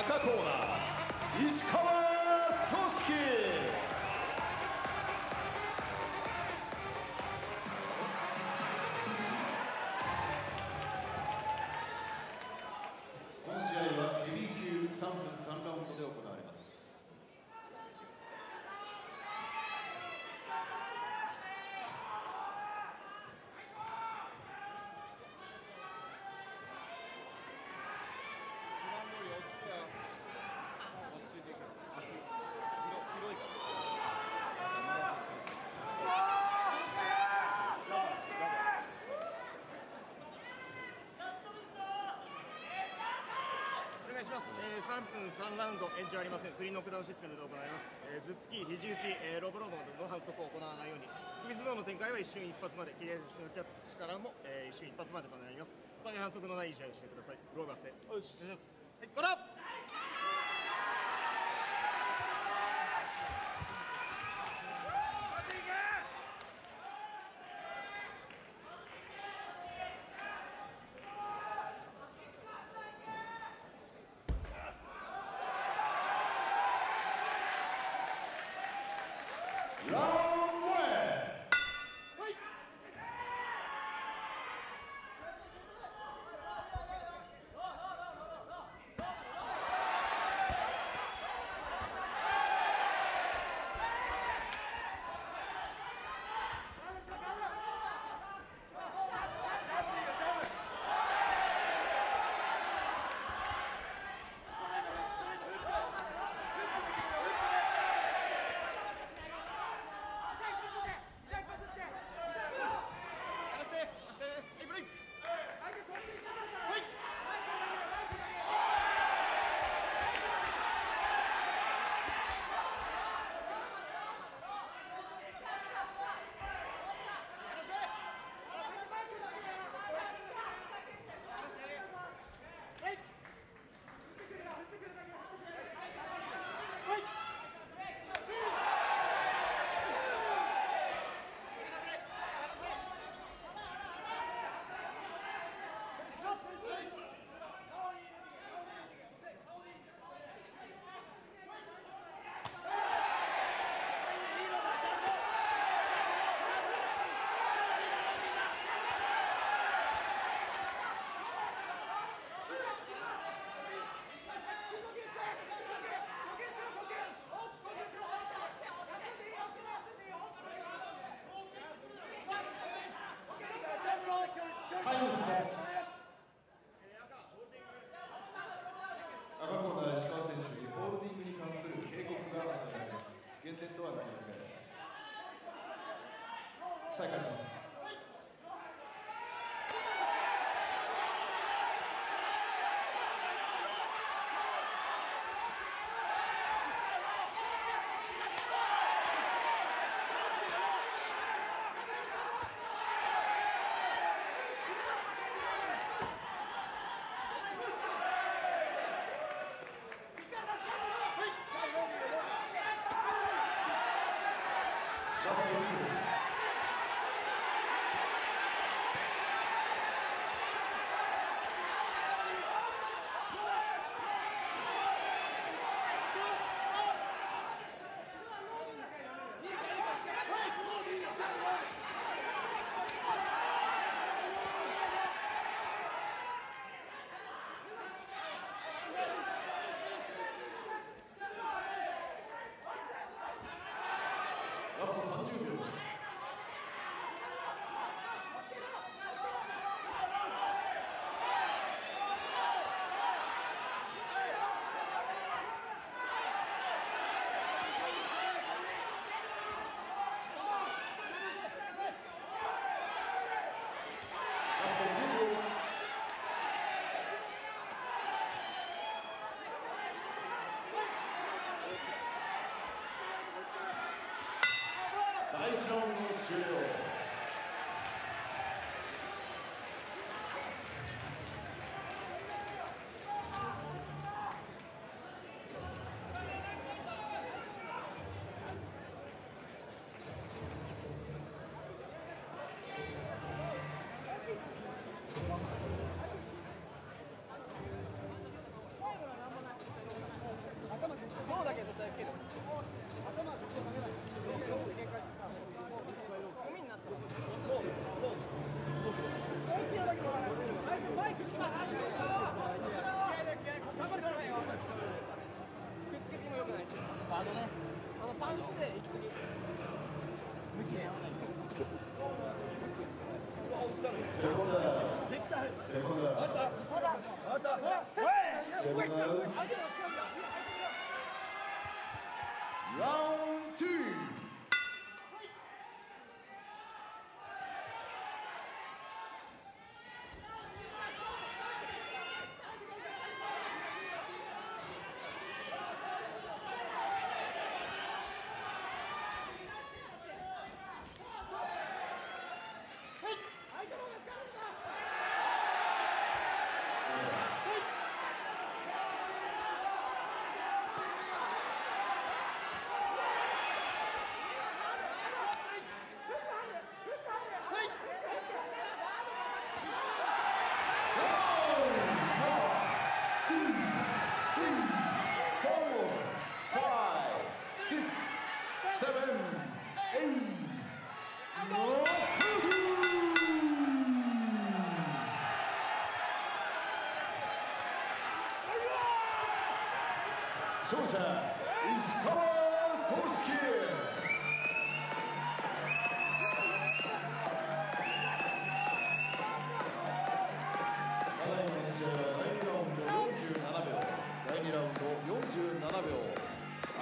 赤コーナー石川俊樹。この試合はヘビー級3分3ラウンドで行われます。します、えー、3分3ラウンド延長ありません。スリーノックダウンシステムで行います、えー、頭突き肘打ち、えー、ロブロードの反則を行わないように。首相撲の展開は一瞬一発まで切れ足のキャッチからも、えー、一瞬一発までとなります。お互い反則のない試合をしてください。グローバースでお願いします。はいからラ myself. ウ Round two.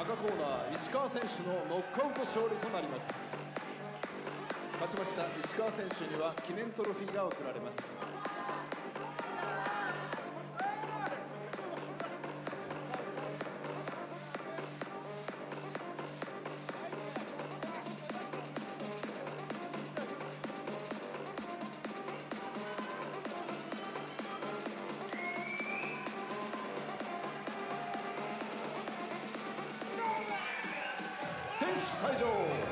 赤コーナー石川選手のノックアウト勝利となります。勝ちました石川選手には記念トロフィーが贈られます。場。